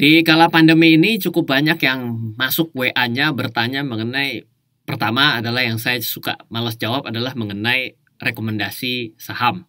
Di kala pandemi ini cukup banyak yang masuk WA-nya bertanya mengenai pertama adalah yang saya suka malas jawab adalah mengenai rekomendasi saham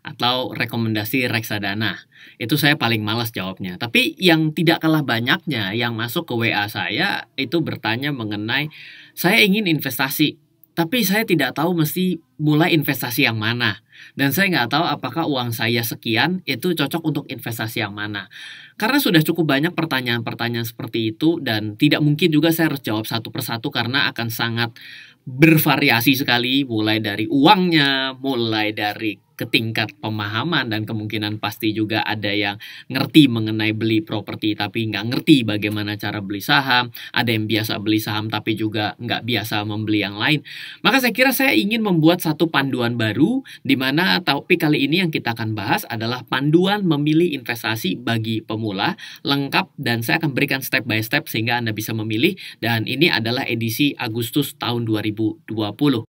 atau rekomendasi reksadana. Itu saya paling malas jawabnya. Tapi yang tidak kalah banyaknya yang masuk ke WA saya itu bertanya mengenai saya ingin investasi, tapi saya tidak tahu mesti mulai investasi yang mana. Dan saya nggak tahu apakah uang saya sekian itu cocok untuk investasi yang mana. Karena sudah cukup banyak pertanyaan-pertanyaan seperti itu dan tidak mungkin juga saya harus jawab satu persatu karena akan sangat bervariasi sekali mulai dari uangnya, mulai dari ke tingkat pemahaman dan kemungkinan pasti juga ada yang ngerti mengenai beli properti tapi nggak ngerti bagaimana cara beli saham, ada yang biasa beli saham tapi juga nggak biasa membeli yang lain. Maka saya kira saya ingin membuat satu panduan baru di mana topik kali ini yang kita akan bahas adalah panduan memilih investasi bagi pemula lengkap dan saya akan berikan step by step sehingga Anda bisa memilih dan ini adalah edisi Agustus tahun 2020.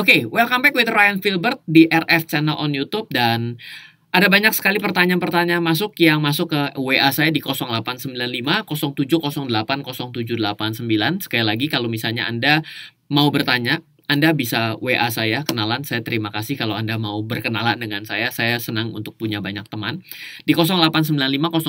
Oke, okay, welcome back with Ryan Filbert di RF channel on YouTube dan ada banyak sekali pertanyaan-pertanyaan masuk yang masuk ke WA saya di 0895 0708 0789. Sekali lagi kalau misalnya Anda mau bertanya, anda bisa WA saya, kenalan. Saya terima kasih kalau Anda mau berkenalan dengan saya. Saya senang untuk punya banyak teman. Di 0895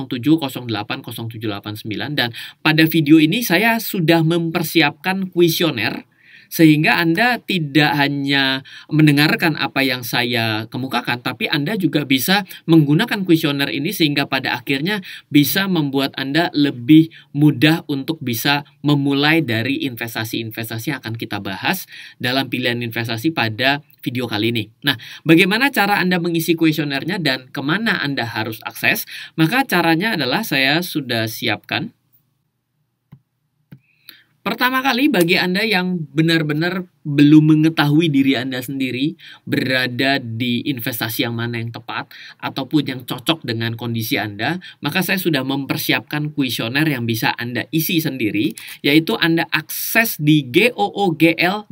07 08 0789. Dan pada video ini saya sudah mempersiapkan kuesioner sehingga Anda tidak hanya mendengarkan apa yang saya kemukakan, tapi Anda juga bisa menggunakan kuesioner ini sehingga pada akhirnya bisa membuat Anda lebih mudah untuk bisa memulai dari investasi-investasi yang akan kita bahas dalam pilihan investasi pada video kali ini. Nah, bagaimana cara Anda mengisi kuesionernya dan ke mana Anda harus akses? Maka caranya adalah saya sudah siapkan Pertama kali bagi Anda yang benar-benar belum mengetahui diri Anda sendiri berada di investasi yang mana yang tepat ataupun yang cocok dengan kondisi Anda, maka saya sudah mempersiapkan kuesioner yang bisa Anda isi sendiri, yaitu Anda akses di googl.my.id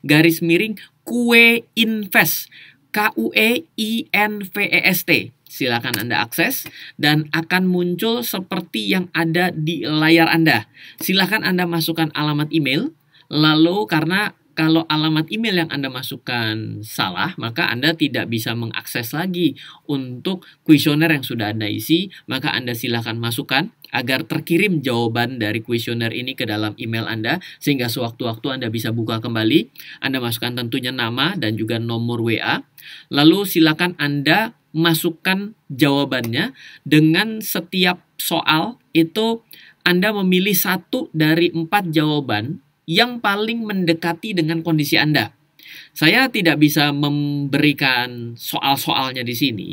garis miring kue invest K U E I N V E S T silakan Anda akses dan akan muncul seperti yang ada di layar Anda. Silakan Anda masukkan alamat email, lalu karena kalau alamat email yang Anda masukkan salah, maka Anda tidak bisa mengakses lagi untuk kuesioner yang sudah Anda isi, maka Anda silakan masukkan agar terkirim jawaban dari kuesioner ini ke dalam email Anda sehingga sewaktu-waktu Anda bisa buka kembali. Anda masukkan tentunya nama dan juga nomor WA. Lalu silakan Anda masukkan jawabannya dengan setiap soal itu Anda memilih satu dari empat jawaban yang paling mendekati dengan kondisi Anda. Saya tidak bisa memberikan soal-soalnya di sini,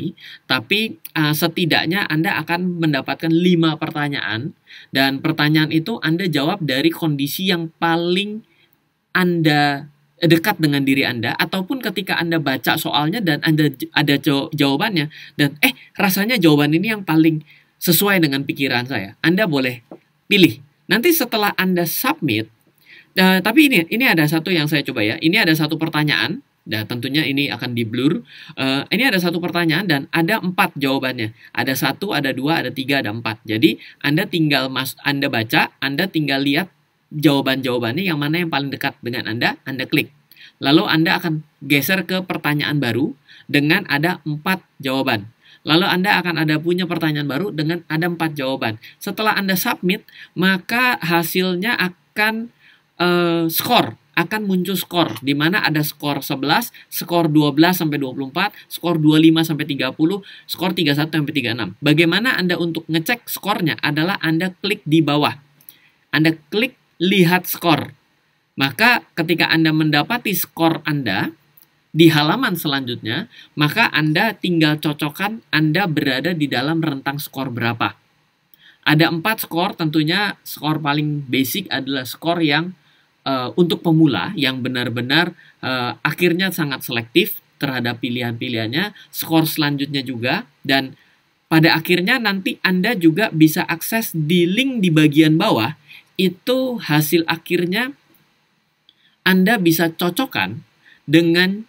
tapi uh, setidaknya Anda akan mendapatkan lima pertanyaan dan pertanyaan itu Anda jawab dari kondisi yang paling Anda dekat dengan diri Anda ataupun ketika Anda baca soalnya dan Anda ada jawabannya dan eh rasanya jawaban ini yang paling sesuai dengan pikiran saya. Anda boleh pilih. Nanti setelah Anda submit uh, tapi ini ini ada satu yang saya coba ya. Ini ada satu pertanyaan dan tentunya ini akan di blur. Uh, ini ada satu pertanyaan dan ada empat jawabannya. Ada satu, ada dua, ada tiga, ada empat. Jadi Anda tinggal mas, Anda baca, Anda tinggal lihat jawaban-jawabannya yang mana yang paling dekat dengan Anda, Anda klik. Lalu Anda akan geser ke pertanyaan baru dengan ada empat jawaban. Lalu Anda akan ada punya pertanyaan baru dengan ada empat jawaban. Setelah Anda submit, maka hasilnya akan uh, skor akan muncul skor di mana ada skor 11, skor 12 sampai 24, skor 25 sampai 30, skor 31 sampai 36. Bagaimana Anda untuk ngecek skornya adalah Anda klik di bawah. Anda klik lihat skor. Maka ketika Anda mendapati skor Anda di halaman selanjutnya, maka Anda tinggal cocokkan Anda berada di dalam rentang skor berapa. Ada empat skor, tentunya skor paling basic adalah skor yang uh, untuk pemula yang benar-benar uh, akhirnya sangat selektif terhadap pilihan-pilihannya, skor selanjutnya juga, dan pada akhirnya nanti Anda juga bisa akses di link di bagian bawah itu hasil akhirnya Anda bisa cocokkan dengan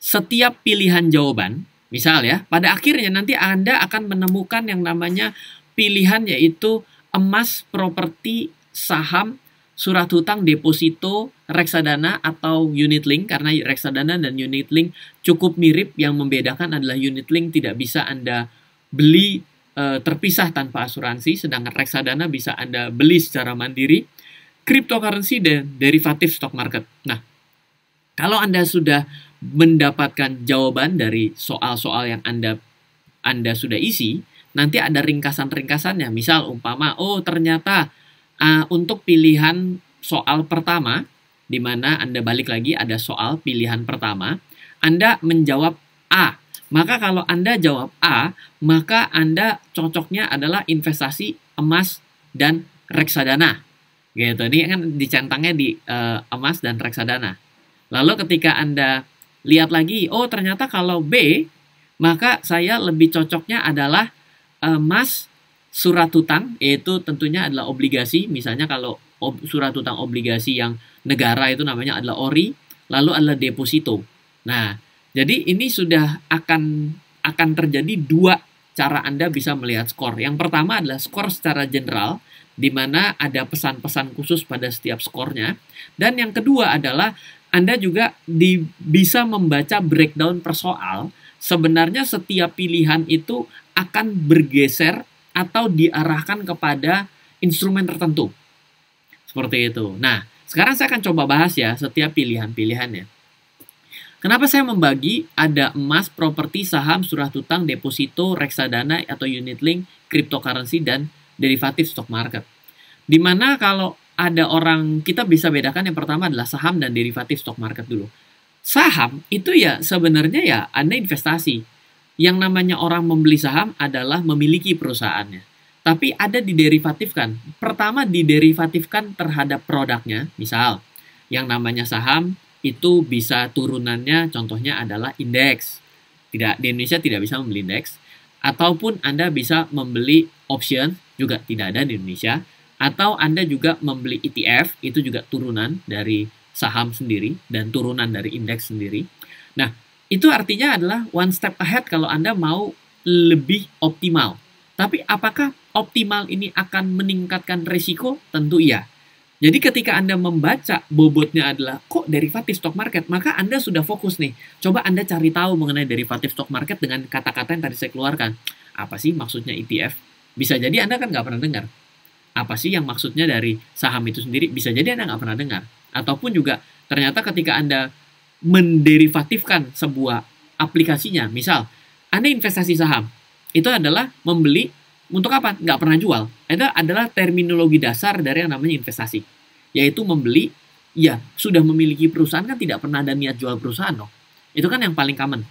setiap pilihan jawaban. Misal ya, pada akhirnya nanti Anda akan menemukan yang namanya pilihan yaitu emas, properti, saham, surat hutang, deposito, reksadana atau unit link karena reksadana dan unit link cukup mirip yang membedakan adalah unit link tidak bisa Anda beli e, terpisah tanpa asuransi sedangkan reksadana bisa Anda beli secara mandiri cryptocurrency dan derivatif stock market. Nah, kalau Anda sudah mendapatkan jawaban dari soal-soal yang Anda Anda sudah isi, nanti ada ringkasan-ringkasannya. Misal umpama oh ternyata uh, untuk pilihan soal pertama di mana Anda balik lagi ada soal pilihan pertama, Anda menjawab A. Maka kalau Anda jawab A, maka Anda cocoknya adalah investasi emas dan reksadana. Gitu. Ini kan dicentangnya di uh, emas dan reksadana. Lalu ketika Anda lihat lagi, oh ternyata kalau B, maka saya lebih cocoknya adalah emas surat hutang, yaitu tentunya adalah obligasi. Misalnya kalau ob, surat hutang obligasi yang negara itu namanya adalah ori, lalu adalah deposito. Nah, jadi ini sudah akan akan terjadi dua cara Anda bisa melihat skor. Yang pertama adalah skor secara general, di mana ada pesan-pesan khusus pada setiap skornya. Dan yang kedua adalah Anda juga di, bisa membaca breakdown persoal. Sebenarnya setiap pilihan itu akan bergeser atau diarahkan kepada instrumen tertentu. Seperti itu. Nah, sekarang saya akan coba bahas ya setiap pilihan-pilihannya. Kenapa saya membagi ada emas, properti, saham, surat utang, deposito, reksadana atau unit link, cryptocurrency dan derivatif stock market. Di mana kalau ada orang kita bisa bedakan yang pertama adalah saham dan derivatif stock market dulu. Saham itu ya sebenarnya ya Anda investasi. Yang namanya orang membeli saham adalah memiliki perusahaannya tapi ada diderivatifkan. Pertama diderivatifkan terhadap produknya, misal yang namanya saham itu bisa turunannya contohnya adalah indeks. Tidak di Indonesia tidak bisa membeli indeks ataupun Anda bisa membeli option juga tidak ada di Indonesia atau Anda juga membeli ETF itu juga turunan dari saham sendiri dan turunan dari indeks sendiri. Nah, itu artinya adalah one step ahead kalau Anda mau lebih optimal. Tapi apakah optimal ini akan meningkatkan risiko? Tentu iya. Jadi ketika Anda membaca bobotnya adalah kok derivatif stock market, maka Anda sudah fokus nih. Coba Anda cari tahu mengenai derivatif stock market dengan kata-kata yang tadi saya keluarkan. Apa sih maksudnya ETF? Bisa jadi Anda kan nggak pernah dengar. Apa sih yang maksudnya dari saham itu sendiri? Bisa jadi Anda nggak pernah dengar. Ataupun juga ternyata ketika Anda menderivatifkan sebuah aplikasinya, misal Anda investasi saham, itu adalah membeli untuk apa? Nggak pernah jual. Itu adalah terminologi dasar dari yang namanya investasi. Yaitu membeli, ya sudah memiliki perusahaan kan tidak pernah ada niat jual perusahaan loh. Itu kan yang paling common.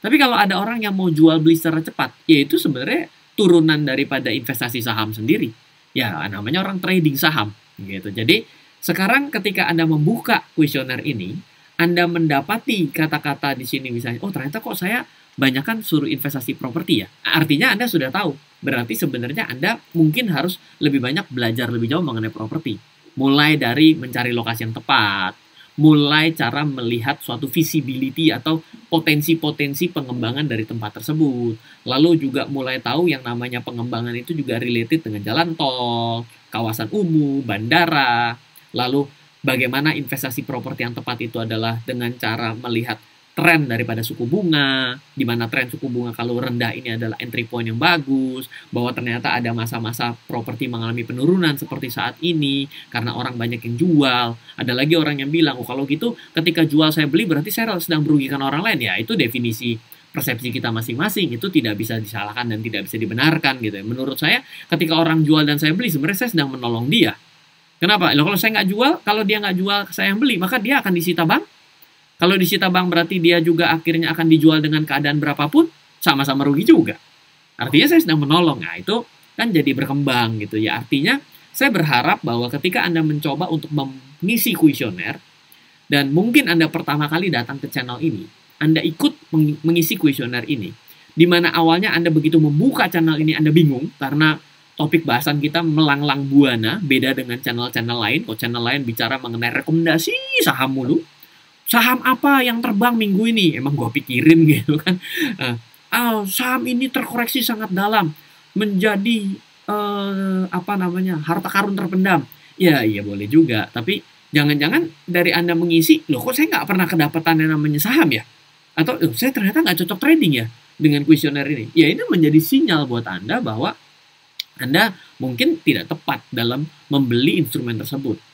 Tapi kalau ada orang yang mau jual beli secara cepat, ya itu sebenarnya turunan daripada investasi saham sendiri. Ya namanya orang trading saham. gitu. Jadi sekarang ketika Anda membuka kuesioner ini, Anda mendapati kata-kata di sini misalnya, oh ternyata kok saya banyak kan suruh investasi properti ya. Artinya Anda sudah tahu. Berarti sebenarnya Anda mungkin harus lebih banyak belajar lebih jauh mengenai properti. Mulai dari mencari lokasi yang tepat, mulai cara melihat suatu visibility atau potensi-potensi pengembangan dari tempat tersebut. Lalu juga mulai tahu yang namanya pengembangan itu juga related dengan jalan tol, kawasan umum, bandara. Lalu bagaimana investasi properti yang tepat itu adalah dengan cara melihat tren daripada suku bunga, di mana tren suku bunga kalau rendah ini adalah entry point yang bagus, bahwa ternyata ada masa-masa properti mengalami penurunan seperti saat ini karena orang banyak yang jual. Ada lagi orang yang bilang, oh kalau gitu ketika jual saya beli berarti saya sedang merugikan orang lain ya. Itu definisi persepsi kita masing-masing itu tidak bisa disalahkan dan tidak bisa dibenarkan gitu ya. Menurut saya ketika orang jual dan saya beli sebenarnya saya sedang menolong dia. Kenapa? Loh, kalau saya nggak jual, kalau dia nggak jual saya yang beli, maka dia akan disita bank kalau disita bank berarti dia juga akhirnya akan dijual dengan keadaan berapapun, sama-sama rugi juga. Artinya saya sedang menolong. Nah, itu kan jadi berkembang gitu ya. Artinya saya berharap bahwa ketika Anda mencoba untuk mengisi kuesioner, dan mungkin Anda pertama kali datang ke channel ini, Anda ikut mengisi kuesioner ini, di mana awalnya Anda begitu membuka channel ini Anda bingung karena topik bahasan kita melanglang buana, beda dengan channel-channel lain. Kalau channel lain bicara mengenai rekomendasi saham mulu. Saham apa yang terbang minggu ini? Emang gue pikirin gitu kan. Uh, oh, saham ini terkoreksi sangat dalam menjadi uh, apa namanya harta karun terpendam. Ya iya boleh juga, tapi jangan-jangan dari anda mengisi, loh kok saya nggak pernah kedapatan yang namanya saham ya? Atau oh, saya ternyata nggak cocok trading ya dengan kuesioner ini. Ya ini menjadi sinyal buat anda bahwa anda mungkin tidak tepat dalam membeli instrumen tersebut.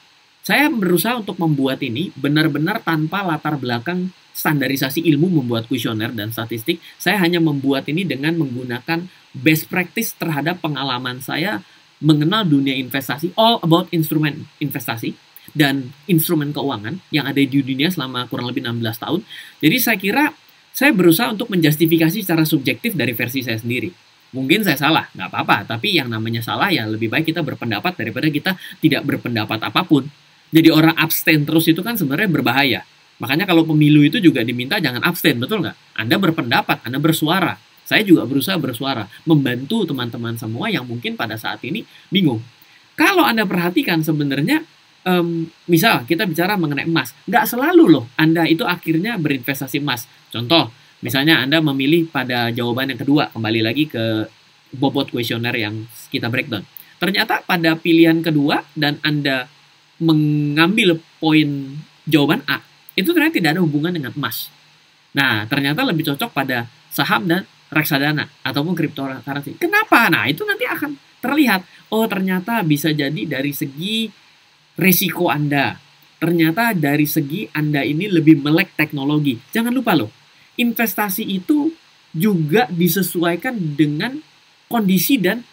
Saya berusaha untuk membuat ini benar-benar tanpa latar belakang standarisasi ilmu membuat kuesioner dan statistik. Saya hanya membuat ini dengan menggunakan best practice terhadap pengalaman saya mengenal dunia investasi, all about instrumen investasi dan instrumen keuangan yang ada di dunia selama kurang lebih 16 tahun. Jadi saya kira saya berusaha untuk menjustifikasi secara subjektif dari versi saya sendiri. Mungkin saya salah, nggak apa-apa. Tapi yang namanya salah ya lebih baik kita berpendapat daripada kita tidak berpendapat apa pun. Jadi orang abstain terus itu kan sebenarnya berbahaya. Makanya kalau pemilu itu juga diminta jangan abstain, betul nggak? Anda berpendapat, Anda bersuara. Saya juga berusaha bersuara, membantu teman-teman semua yang mungkin pada saat ini bingung. Kalau Anda perhatikan sebenarnya, um, misal kita bicara mengenai emas, nggak selalu loh Anda itu akhirnya berinvestasi emas. Contoh, Misalnya Anda memilih pada jawaban yang kedua, kembali lagi ke bobot kuesioner yang kita breakdown. Ternyata pada pilihan kedua dan Anda mengambil poin jawaban A, itu ternyata tidak ada hubungan dengan emas. Nah, ternyata lebih cocok pada saham dan reksadana ataupun cryptocurrency. Kenapa? Nah, itu nanti akan terlihat. Oh, ternyata bisa jadi dari segi resiko Anda. Ternyata dari segi Anda ini lebih melek teknologi. Jangan lupa loh, investasi itu juga disesuaikan dengan kondisi dan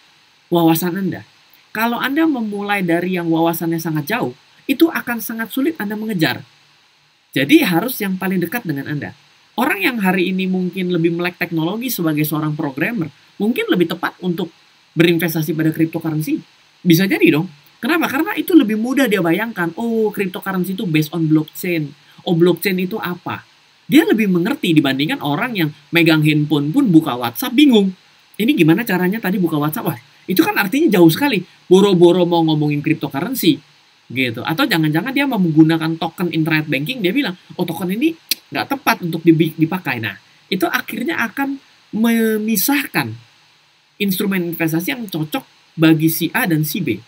wawasan Anda. Kalau Anda memulai dari yang wawasannya sangat jauh, itu akan sangat sulit Anda mengejar. Jadi harus yang paling dekat dengan Anda. Orang yang hari ini mungkin lebih melek teknologi sebagai seorang programmer, mungkin lebih tepat untuk berinvestasi pada cryptocurrency. Bisa jadi dong. Kenapa? Karena itu lebih mudah dia bayangkan. Oh, cryptocurrency itu based on blockchain. Oh, blockchain itu apa? dia lebih mengerti dibandingkan orang yang megang handphone pun buka WhatsApp bingung. Ini gimana caranya tadi buka WhatsApp? Wah, itu kan artinya jauh sekali. Boro-boro mau ngomongin cryptocurrency gitu. Atau jangan-jangan dia mau menggunakan token internet banking, dia bilang, oh token ini nggak tepat untuk dipakai. Nah, itu akhirnya akan memisahkan instrumen investasi yang cocok bagi si A dan si B.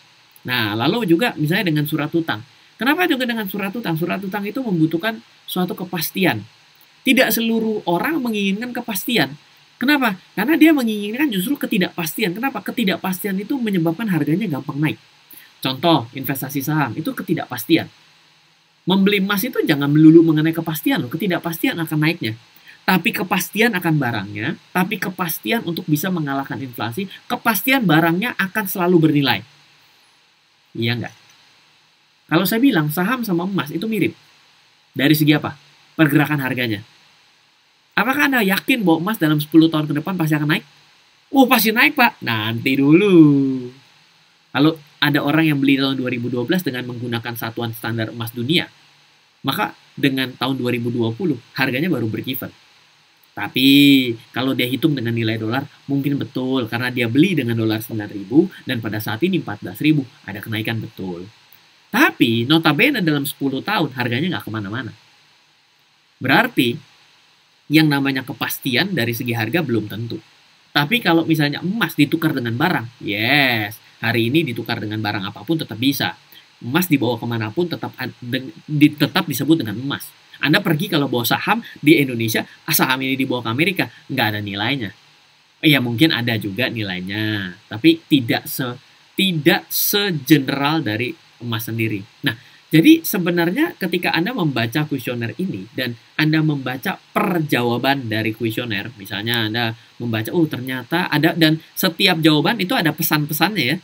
Nah, lalu juga misalnya dengan surat utang. Kenapa juga dengan surat utang? Surat utang itu membutuhkan suatu kepastian. Tidak seluruh orang menginginkan kepastian. Kenapa? Karena dia menginginkan justru ketidakpastian. Kenapa? Ketidakpastian itu menyebabkan harganya gampang naik. Contoh, investasi saham itu ketidakpastian. Membeli emas itu jangan melulu mengenai kepastian loh. Ketidakpastian akan naiknya. Tapi kepastian akan barangnya, tapi kepastian untuk bisa mengalahkan inflasi, kepastian barangnya akan selalu bernilai. Iya enggak? Kalau saya bilang saham sama emas itu mirip. Dari segi apa? Pergerakan harganya. Apakah Anda yakin bahwa emas dalam 10 tahun ke depan pasti akan naik? Oh, pasti naik, Pak. Nanti dulu. Kalau ada orang yang beli tahun 2012 dengan menggunakan satuan standar emas dunia, maka dengan tahun 2020 harganya baru berkifat. Tapi kalau dia hitung dengan nilai dolar, mungkin betul karena dia beli dengan dolar 9.000 dan pada saat ini 14.000 ada kenaikan betul. Tapi notabene dalam 10 tahun harganya nggak ke mana-mana. Berarti yang namanya kepastian dari segi harga belum tentu. Tapi kalau misalnya emas ditukar dengan barang, yes, hari ini ditukar dengan barang apa pun tetap bisa. Emas dibawa ke mana pun tetap tetap disebut dengan emas. Anda pergi kalau bawa saham di Indonesia, ah, saham ini dibawa ke Amerika, nggak ada nilainya. Ya mungkin ada juga nilainya, tapi tidak se tidak segeneral dari emas sendiri. Nah, jadi sebenarnya ketika Anda membaca kuesioner ini dan Anda membaca perjawaban dari kuesioner, misalnya Anda membaca oh ternyata ada dan setiap jawaban itu ada pesan-pesannya ya.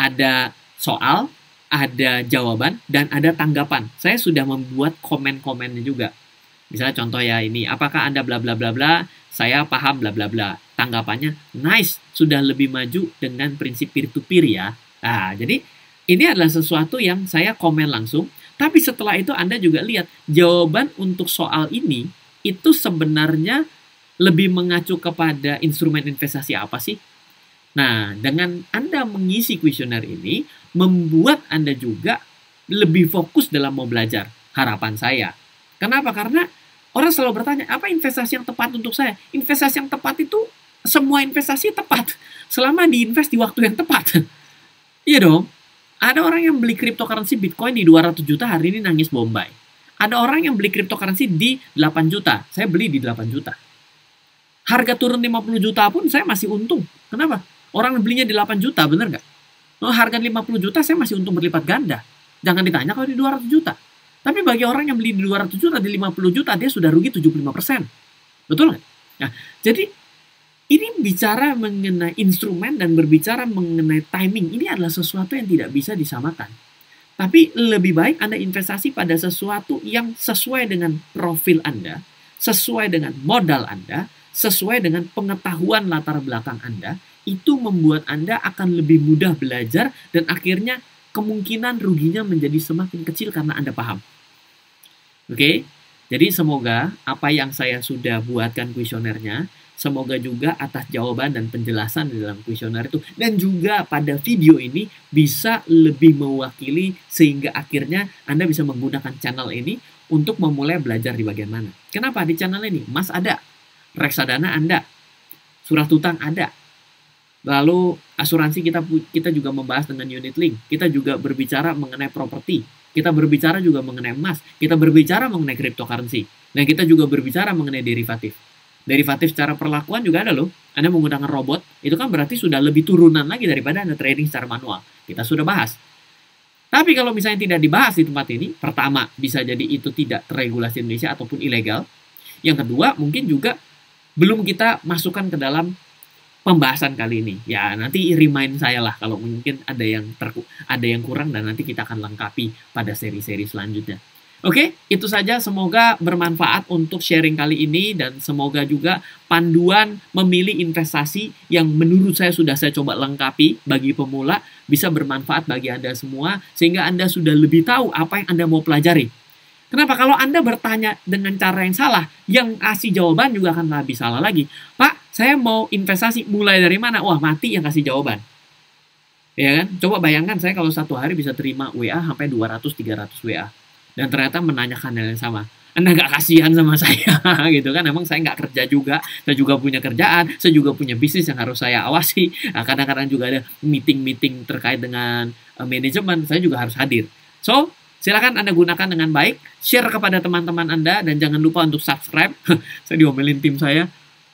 Ada soal, ada jawaban dan ada tanggapan. Saya sudah membuat komen-komennya juga. Misalnya contoh ya ini, apakah Anda bla bla bla bla, saya paham bla bla bla. Tanggapannya nice, sudah lebih maju dengan prinsip peer to peer ya. Nah, jadi ini adalah sesuatu yang saya komen langsung, tapi setelah itu Anda juga lihat jawaban untuk soal ini itu sebenarnya lebih mengacu kepada instrumen investasi apa sih? Nah, dengan Anda mengisi kuesioner ini, membuat Anda juga lebih fokus dalam mau belajar. harapan saya. Kenapa? Karena orang selalu bertanya, apa investasi yang tepat untuk saya? Investasi yang tepat itu semua investasi tepat selama diinvest di waktu yang tepat. iya dong. Ada orang yang beli cryptocurrency Bitcoin di 200 juta hari ini nangis Bombay. Ada orang yang beli cryptocurrency di 8 juta. Saya beli di 8 juta. Harga turun 50 juta pun saya masih untung. Kenapa? Orang belinya di 8 juta, bener nggak? Oh, harga 50 juta saya masih untung berlipat ganda. Jangan ditanya kalau di 200 juta. Tapi bagi orang yang beli di 200 juta, di 50 juta, dia sudah rugi 75%. Betul nggak? Nah, jadi ini bicara mengenai instrumen dan berbicara mengenai timing. Ini adalah sesuatu yang tidak bisa disamakan. Tapi lebih baik Anda investasi pada sesuatu yang sesuai dengan profil Anda, sesuai dengan modal Anda, sesuai dengan pengetahuan latar belakang Anda, itu membuat Anda akan lebih mudah belajar dan akhirnya kemungkinan ruginya menjadi semakin kecil karena Anda paham. Oke, okay? jadi semoga apa yang saya sudah buatkan kuesionernya Semoga juga atas jawaban dan penjelasan di dalam kuesioner itu dan juga pada video ini bisa lebih mewakili sehingga akhirnya Anda bisa menggunakan channel ini untuk memulai belajar di bagian mana. Kenapa di channel ini? Mas ada, reksadana Anda, surat utang ada. Lalu asuransi kita kita juga membahas dengan unit link. Kita juga berbicara mengenai properti. Kita berbicara juga mengenai emas. Kita berbicara mengenai cryptocurrency. Dan kita juga berbicara mengenai derivatif derivatif secara perlakuan juga ada loh. Anda menggunakan robot, itu kan berarti sudah lebih turunan lagi daripada Anda trading secara manual. Kita sudah bahas. Tapi kalau misalnya tidak dibahas di tempat ini, pertama bisa jadi itu tidak terregulasi Indonesia ataupun ilegal. Yang kedua mungkin juga belum kita masukkan ke dalam pembahasan kali ini. Ya nanti remind saya lah kalau mungkin ada yang terku, ada yang kurang dan nanti kita akan lengkapi pada seri-seri selanjutnya. Oke, itu saja. Semoga bermanfaat untuk sharing kali ini dan semoga juga panduan memilih investasi yang menurut saya sudah saya coba lengkapi bagi pemula bisa bermanfaat bagi Anda semua sehingga Anda sudah lebih tahu apa yang Anda mau pelajari. Kenapa? Kalau Anda bertanya dengan cara yang salah, yang kasih jawaban juga akan lebih salah lagi. Pak, saya mau investasi mulai dari mana? Wah, mati yang kasih jawaban. Ya kan? Coba bayangkan saya kalau satu hari bisa terima WA sampai 200-300 WA dan ternyata menanyakan hal yang sama. Anda nggak kasihan sama saya? Gitu kan. Emang saya nggak kerja juga. Saya juga punya kerjaan. Saya juga punya bisnis yang harus saya awasi. Nah, kadang-kadang juga ada meeting-meeting terkait dengan uh, manajemen. Saya juga harus hadir. So silakan anda gunakan dengan baik. Share kepada teman-teman anda. Dan jangan lupa untuk subscribe. Saya diomelin tim saya.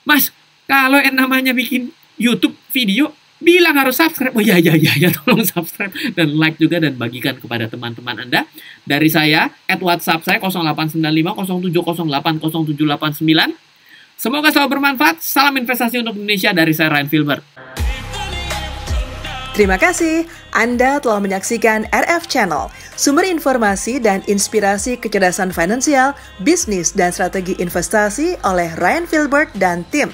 Mas kalau yang namanya bikin YouTube video bilang harus subscribe. Oh ya ya ya ya tolong subscribe dan like juga dan bagikan kepada teman-teman Anda. Dari saya at WhatsApp saya 0895 0708 0789. Semoga selalu bermanfaat. Salam investasi untuk Indonesia dari saya Ryan Filbert. Terima kasih Anda telah menyaksikan RF Channel, sumber informasi dan inspirasi kecerdasan finansial, bisnis, dan strategi investasi oleh Ryan Filbert dan tim.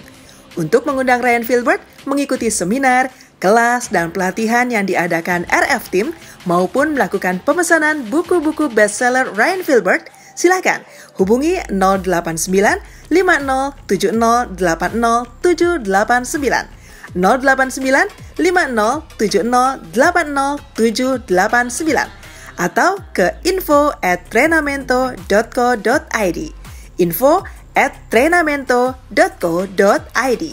Untuk mengundang Ryan Filbert, mengikuti seminar, kelas, dan pelatihan yang diadakan RF Team maupun melakukan pemesanan buku-buku bestseller Ryan Filbert, silakan hubungi 089 5070 80789 089 5070 80789 atau ke info at trenamento.co.id info at trenamento.co.id